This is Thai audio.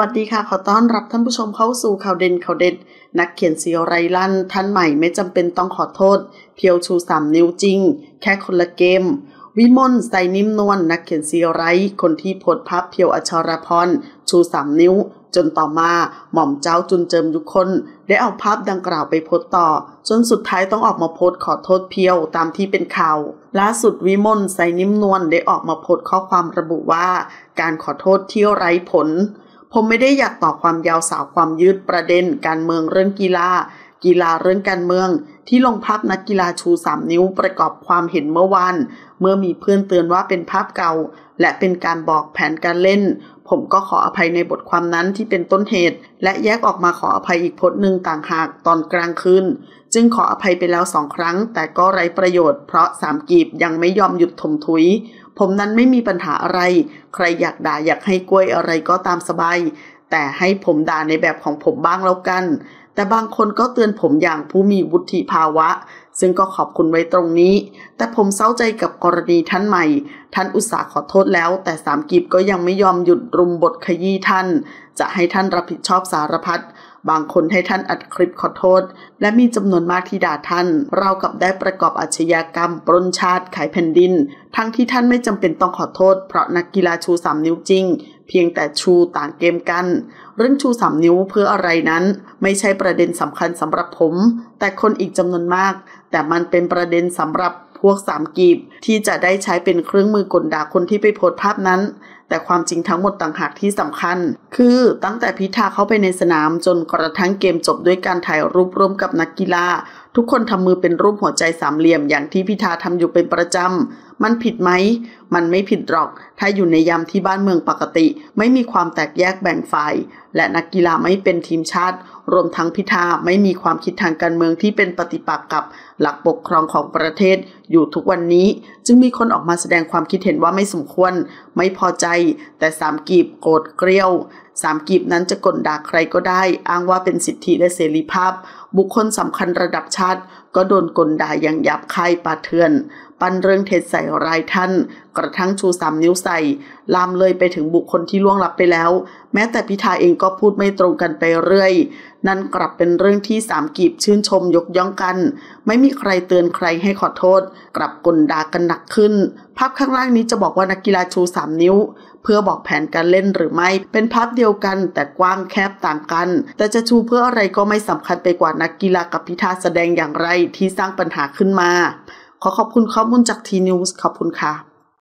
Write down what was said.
วัสดีค่ะ ขอต้อนรับท่านผู้ชมเข้าสู่ข่าวเด่นข่าวเด็ด นักเขียนซีไรลันท่านใหม่ไม่จำเป็นต้องขอโทษ เพียวชูสามนิ้วจริง แค่คนละเกม วิมลใส่นิ่มนวลนักเขียนซีไร คนที่โพสภาพเพียวอชรพรชูสามนิ้ว จนต่อมาหม่อมเจ้าจุนเจิมยุคน ได้เอาภาพดังกล่าวไปโพสต่อ จนสุดท้ายต้องออกมาโพสขอโทษเพียวตามที่เป็นข่าวล่าสุดวิมลใส่นิ่มนวลได้ออกมาโพสข้อความระบุว่า การขอโทษที่ไร้ผล ผมไม่ได้อยากต่อความยาวสาวความยืดประเด็น การเมืองเรื่องกีฬา กีฬาเรื่องการเมือง ที่ลงภาพนักกีฬาชูสามนิ้วประกอบความเห็นเมื่อวานเมื่อมีเพื่อนเตือนว่าเป็นภาพเก่า และเป็นการบอกแผนการเล่น ผมก็ขออภัยในบทความนั้นที่เป็นต้นเหตุ และแยกออกมาขออภัยอีกพจน์หนึ่งต่างหากตอนกลางคืนจึงขออภัยไปแล้วสองครั้ง แต่ก็ไร้ประโยชน์เพราะสามกีบยังไม่ยอมหยุดถมถุย ผมนั้นไม่มีปัญหาอะไร ใครอยากด่าอยากให้กล้วยอะไรก็ตามสบาย แต่ให้ผมด่าในแบบของผมบ้างแล้วกัน แต่บางคนก็เตือนผมอย่างผู้มีวุฒิภาวะ ซึ่งก็ขอบคุณไว้ตรงนี้ แต่ผมเศร้าใจกับกรณีท่านใหม่ ท่านอุตส่าห์ขอโทษแล้ว แต่สามกีบก็ยังไม่ยอมหยุดรุมบทขยี้ท่าน จะให้ท่านรับผิดชอบสารพัด บางคนให้ท่านอัดคลิปขอโทษ และมีจำนวนมากที่ด่าท่าน เรากับได้ประกอบอาชญากรรม ปล้นชาติขายแผ่นดิน ทั้งที่ท่านไม่จำเป็นต้องขอโทษ เพราะนักกีฬาชูสามนิ้วจริง เพียงแต่ชูต่างเกมกัน เรื่องชูสามนิ้วเพื่ออะไรนั้น ไม่ใช่ประเด็นสำคัญสำหรับผม แต่คนอีกจำนวนมาก แต่มันเป็นประเด็นสำหรับพวกสามกีบที่จะได้ใช้เป็นเครื่องมือกลด่าคนที่ไปโพสภาพนั้นแต่ความจริงทั้งหมดต่างหากที่สำคัญ คือตั้งแต่พิธาเข้าไปในสนามจนกระทั่งเกมจบด้วยการถ่ายรูปร่วมกับนักกีฬา ทุกคนทำมือเป็นรูปหัวใจสามเหลี่ยมอย่างที่พิธาทำอยู่เป็นประจำ มันผิดไหม มันไม่ผิดหรอก ถ้าอยู่ในยามที่บ้านเมืองปกติ ไม่มีความแตกแยกแบ่งฝ่าย และนักกีฬาไม่เป็นทีมชาติ รวมทั้งพิธาไม่มีความคิดทางการเมืองที่เป็นปฏิปักษ์กับ หลักปกครองของประเทศอยู่ทุกวันนี้ จึงมีคนออกมาแสดงความคิดเห็นว่าไม่สมควร ไม่พอใจแต่สามกีบโกรธเกลียวสามกีบนั้นจะกลด่าใครก็ได้ อ้างว่าเป็นสิทธิและเสรีภาพบุคคลสำคัญระดับชาติ ก็โดนกลด่าอย่างหยาบคายปาเทือน ปั้นเรื่องเท็จใส่รายท่าน กระทั่งชูสามนิ้วใส่ ลามเลยไปถึงบุคคลที่ล่วงลับไปแล้ว แม้แต่พิธาเองก็พูดไม่ตรงกันไปเรื่อย นั่นกลับเป็นเรื่องที่สามกีบชื่นชมยกย่องกัน ไม่มีใครเตือนใครให้ขอโทษ กลับกลดากันหนักขึ้น ภาพข้างล่างนี้จะบอกว่านักกีฬาชูสามนิ้ว เพื่อบอกแผนการเล่นหรือไม่ เป็นพักเดียวกัน แต่กว้างแคบต่างกัน แต่จะชูเพื่ออะไรก็ไม่สำคัญไปกว่านักกีฬากับพิธาแสดงอย่างไรที่สร้างปัญหาขึ้นมา ขอขอบคุณข้อมูลจากทีนิวส์ขอบคุณค่ะ